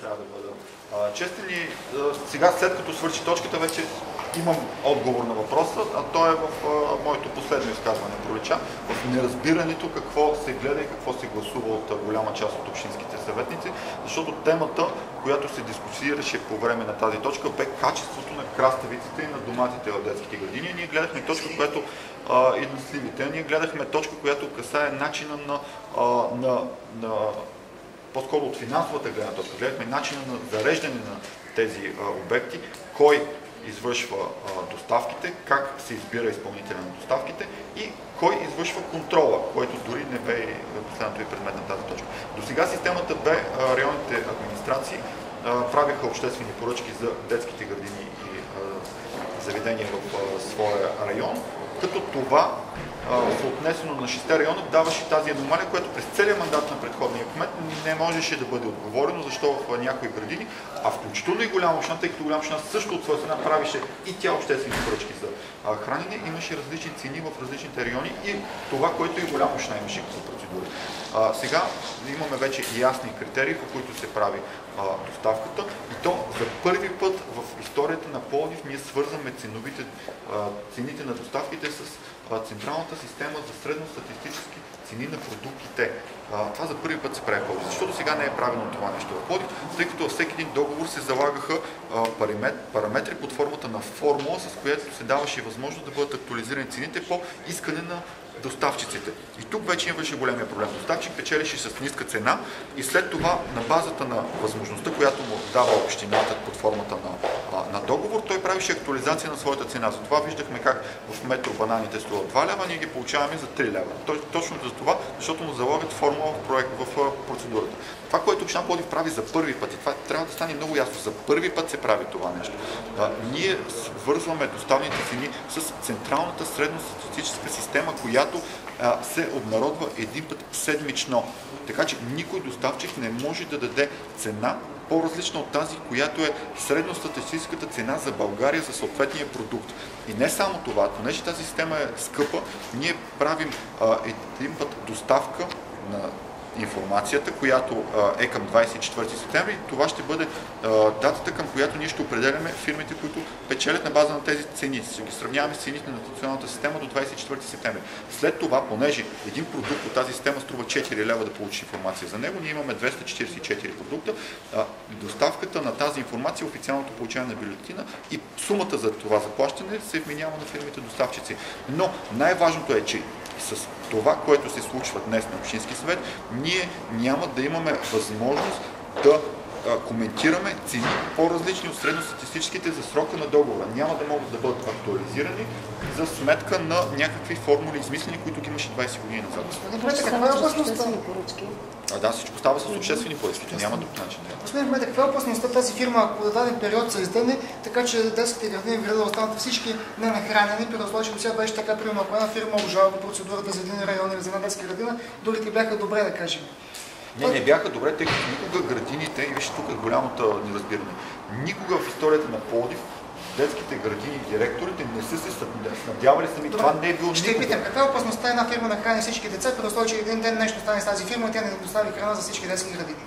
трябва да бъда а, честен и а, сега след като свърши точката вече имам отговор на въпроса, а то е в а, моето последно изказване пролича, в неразбирането какво се гледа и какво се гласува от голяма част от общинските съветници, защото темата, която се дискусираше по време на тази точка, бе качеството на краставиците и на доматите в детските градини. Ние гледахме точка, която а, и на сливите. Ние гледахме точка, която касае начина на, а, на, на по-скоро от финансовата гледна точка. Гледахме начина на зареждане на тези обекти, кой извършва доставките, как се избира изпълнителя на доставките и кой извършва контрола, който дори не бе последното и предмет на тази точка. До сега системата бе районните администрации правиха обществени поръчки за детските градини и заведения в своя район, като това съотнесено на 6 района даваше тази аномалия, която през целия мандат на предходния кмет не можеше да бъде отговорено, защо в някои градини, а включително и голяма община, тъй като голяма община също от своя страна правише и тя обществени поръчки за хранене, имаше различни цени в различните райони и това, което и голяма община имаше като процедури. А, сега имаме вече ясни критерии, по които се прави а, доставката и то за първи път в историята на Пловдив ние свързваме ценовите, а, цените на доставките с а, централната система за средностатистически цени на продуктите. Това за първи път се прави в защото сега не е правилно това нещо в Пловдив, тъй като във всеки един договор се залагаха параметри под формата на формула, с която се даваше възможност да бъдат актуализирани цените по искане на доставчиците. И тук вече имаше големия проблем. Доставчик печелише с ниска цена и след това на базата на възможността, която му дава общината под формата на, правише актуализация на своята цена. Затова виждахме как в метро бананите струват 2 лева, ние ги получаваме за 3 лева. Точно за това, защото му залагат формула в, проект, в процедурата. Това, което Община Плодив прави за първи път, и това трябва да стане много ясно, за първи път се прави това нещо. А, ние свързваме доставните цени с централната средностатистическа система, която а, се обнародва един път седмично. Така че никой доставчик не може да даде цена по-различна от тази, която е средностатистическата цена за България за съответния продукт. И не само това, понеже тази система е скъпа, ние правим а, един път доставка на информацията, която е към 24 септември. Това ще бъде датата, към която ние ще определяме фирмите, които печелят на база на тези цени. Ще ги сравняваме с цените на националната система до 24 септември. След това, понеже един продукт от тази система струва 4 лева да получи информация за него, ние имаме 244 продукта. Доставката на тази информация, официалното получаване на бюлетина и сумата за това заплащане се вменява на фирмите доставчици. Но най-важното е, че с това, което се случва днес на Общински съвет, няма да имаме възможност да коментираме цени по-различни от средностатистическите за срока на договора. Няма да могат да бъдат актуализирани за сметка на някакви формули измислени, които ги имаше 20 години назад. Добре, каква е опасността? А да, всичко става с обществени поръчки, няма друг начин. Господин Кмете, каква е опасността тази фирма, ако да даден период се издъне, така че детските градини в града останат всички ненахранени, при условие, че до сега беше така, примерно, ако една фирма обжалва процедурата за един район или за една детска градина, дори бяха добре, да кажем. Не, не бяха добре, тъй като никога градините, и вижте тук е голямото неразбиране, никога в историята на Плодив детските градини директорите не са се снабдявали сами. Добре. Това не е било Ще никога. питам, каква е опасността една фирма да храни всички деца, при условие, че един ден нещо стане с тази фирма и тя не достави храна за всички детски градини?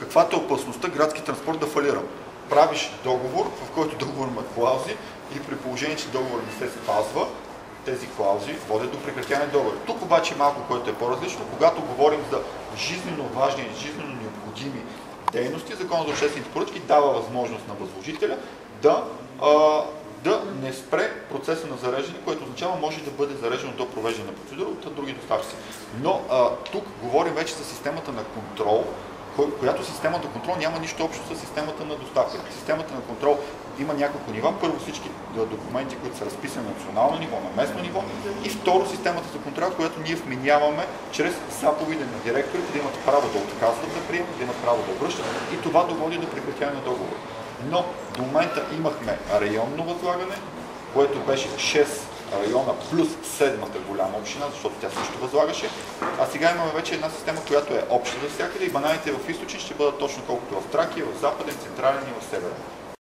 Каквато е опасността градски транспорт да фалира? Правиш договор, в който договор има клаузи и при положение, че договор не се спазва, тези клаузи водят до прекратяване договор. Тук обаче малко, което е по-различно, когато говорим за жизненно важни и жизненно необходими дейности, Закон за обществените поръчки дава възможност на възложителя да, а, да не спре процеса на зареждане, което означава може да бъде зареждано до провеждане на процедура от други доставчици. Но а, тук говорим вече за системата на контрол, която системата на контрол няма нищо общо с системата на доставка. Системата на контрол има няколко нива. Първо всички документи, които са разписани на национално ниво, на местно ниво и второ системата за контрол, която ние вменяваме чрез заповеди на директорите да имат право да отказват да приемат, да имат право да връщат и това доводи до прекратяване на договора. Но до момента имахме районно възлагане, което беше 6 района плюс седмата голяма община, защото тя също възлагаше. А сега имаме вече една система, която е обща за всякъде и бананите в източни ще бъдат точно колкото в Тракия, в Западен, Централен и в Северен.